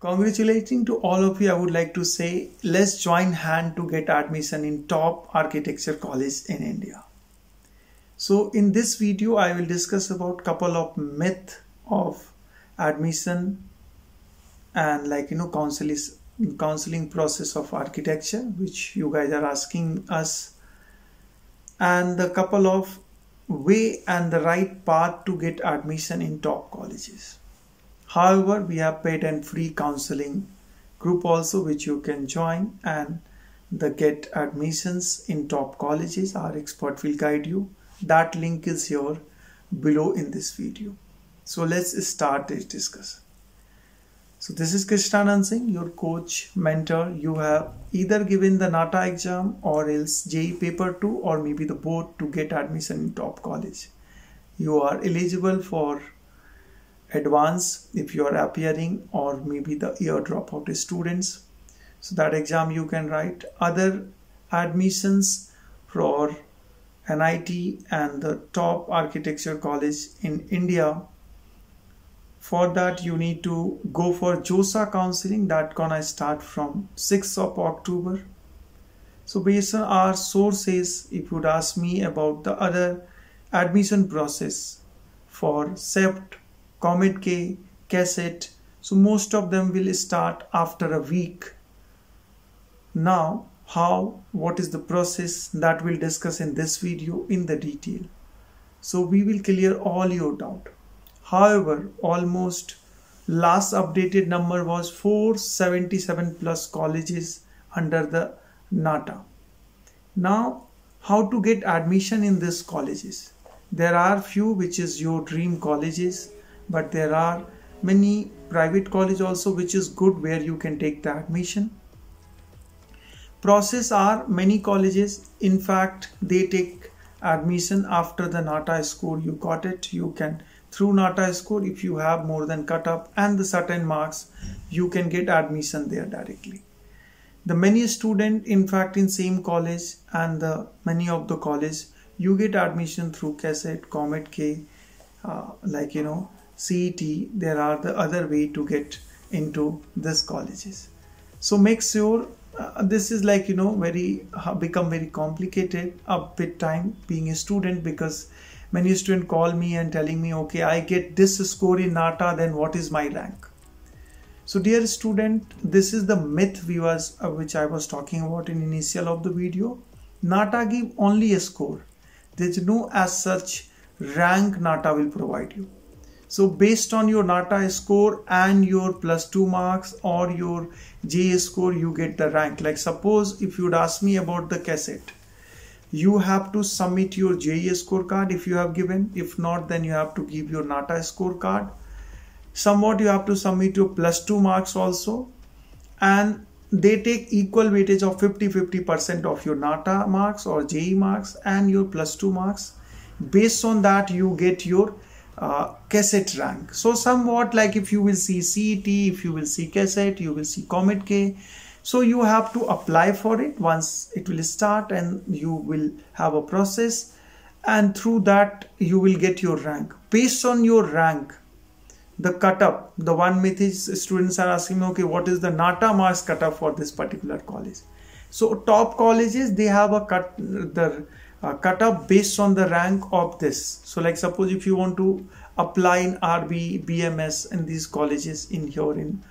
Congratulating to all of you, I would like to say let's join hand to get admission in top architecture college in India. So in this video, I will discuss about couple of myth of admission and like you know counseling counseling process of architecture which you guys are asking us and the couple of way and the right path to get admission in top colleges however we have paid and free counseling group also which you can join and the get admissions in top colleges our expert will guide you that link is here below in this video so let's start this discussion so this is Krishna Nand Singh, your coach, mentor. You have either given the NATA exam or else JEE paper 2 or maybe the board to get admission in top college. You are eligible for advance if you are appearing or maybe the year dropout students. So that exam you can write. Other admissions for NIT and the top architecture college in India for that you need to go for JoSAA counseling that gonna start from 6th of October so based on our sources if you'd ask me about the other admission process for CEPT, Comet K, KCET so most of them will start after a week now how what is the process that we'll discuss in this video in the detail so we will clear all your doubt However, almost last updated number was 477 plus colleges under the NATA. Now, how to get admission in these colleges? There are few which is your dream colleges, but there are many private college also which is good where you can take the admission. Process are many colleges, in fact, they take admission after the NATA score you got it, you can through NATA score if you have more than cut up and the certain marks you can get admission there directly. The many student in fact in same college and the many of the college you get admission through KCET comet k uh, like you know cet there are the other way to get into this colleges. So make sure uh, this is like you know very uh, become very complicated a bit time being a student because many students call me and telling me okay i get this score in nata then what is my rank? So dear student this is the myth we was uh, which i was talking about in initial of the video. Nata give only a score. There's no as such rank nata will provide you so based on your nata score and your plus 2 marks or your JEE score you get the rank. Like suppose if you'd ask me about the KCET you have to submit your JEE scorecard if you have given. If not then you have to give your NATA scorecard. Somewhat you have to submit your plus 2 marks also. And they take equal weightage of 50-50 percent of your NATA marks or JEE marks and your plus 2 marks. Based on that you get your uh, KCET rank. So somewhat like if you will see CET if you will see CASET you will see COMEDK. So you have to apply for it once it will start and you will have a process. And through that you will get your rank. Based on your rank the cut up the one myth is students are asking me okay what is the nata marks cut up for this particular college? So top colleges they have a cut the uh, cut up based on the rank of this so like suppose if you want to apply in RV bms in these colleges in here in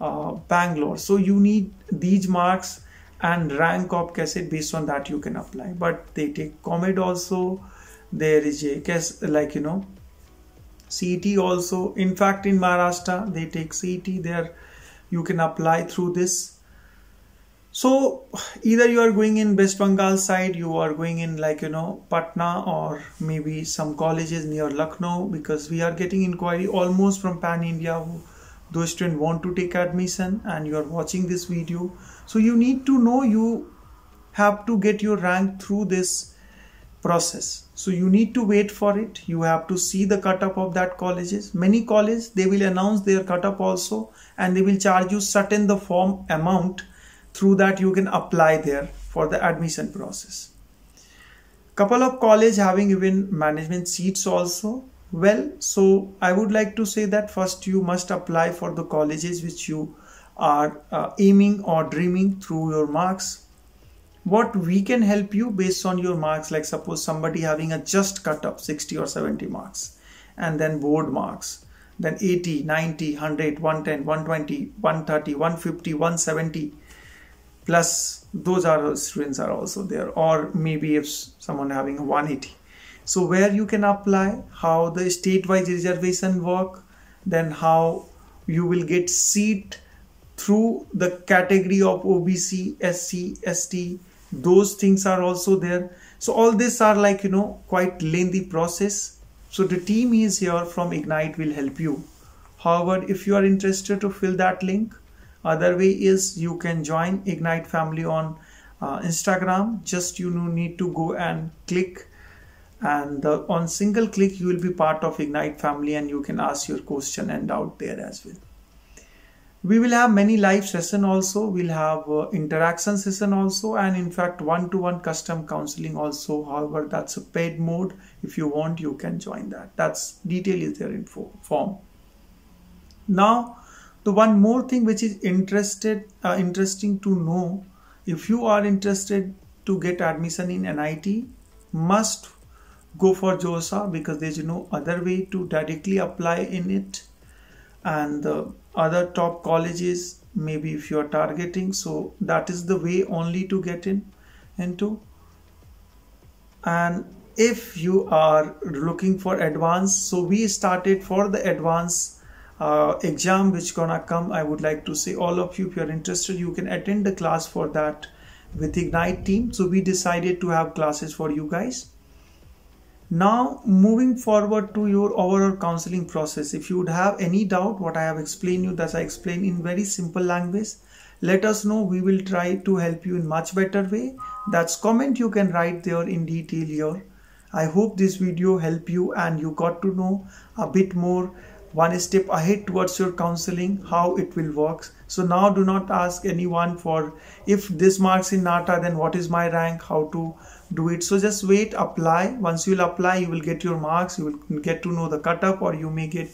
uh, Bangalore. So you need these marks and rank of KCET based on that you can apply. But they take COMET also. There is a case like you know CET also. In fact, in Maharashtra they take CET. There you can apply through this. So either you are going in West Bengal side, you are going in like you know Patna or maybe some colleges near Lucknow because we are getting inquiry almost from Pan India who those students want to take admission and you are watching this video. So you need to know you have to get your rank through this process. So you need to wait for it. You have to see the cut-up of that colleges. Many colleges they will announce their cut-up also and they will charge you certain the form amount through that you can apply there for the admission process. Couple of college having even management seats also. Well so i would like to say that first you must apply for the colleges which you are uh, aiming or dreaming through your marks. What we can help you based on your marks like suppose somebody having a just cut up 60 or 70 marks and then board marks then 80 90 100 110 120 130 150 170 plus those are students are also there or maybe if someone having 180 so where you can apply how the state-wise reservation work then how you will get seat through the category of OBC, SC, ST, those things are also there. So all these are like, you know, quite lengthy process. So the team is here from Ignite will help you. However, if you are interested to fill that link, other way is you can join Ignite family on uh, Instagram. Just you need to go and click. And uh, on single click you will be part of Ignite family and you can ask your question and doubt there as well. We will have many live session also. We'll have uh, interaction session also. And in fact one-to-one custom counseling also. However that's a paid mode. If you want you can join that. That's detail is there in form. Now the one more thing which is interested uh, interesting to know if you are interested to get admission in NIT must go for JoSAA because there's no other way to directly apply in it. And the other top colleges maybe if you are targeting so that is the way only to get in into. And if you are looking for advanced so we started for the advanced uh, exam which gonna come i would like to say all of you if you are interested you can attend the class for that with ignite team. So we decided to have classes for you guys. Now moving forward to your overall counseling process. If you would have any doubt what i have explained you that i explained in very simple language let us know. We will try to help you in much better way. That's comment you can write there in detail here. I hope this video helped you and you got to know a bit more one step ahead towards your counseling how it will work. So now do not ask anyone for if this marks in nata then what is my rank how to do it. So just wait apply. Once you will apply you will get your marks. You will get to know the cutoff or you may get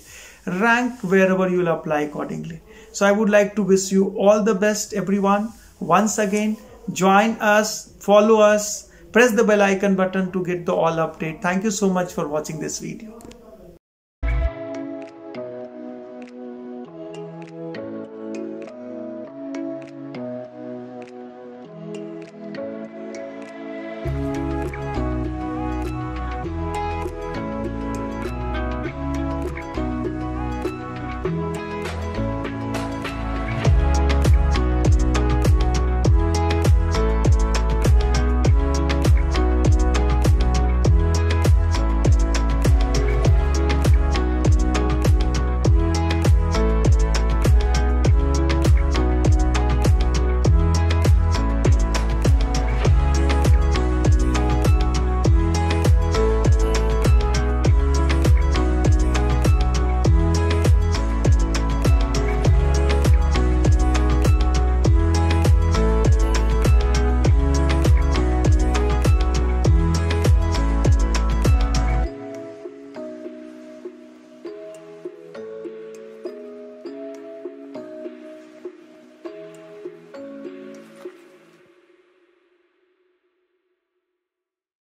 rank wherever you will apply accordingly. So i would like to wish you all the best everyone. Once again join us follow us. Press the bell icon button to get the all update. Thank you so much for watching this video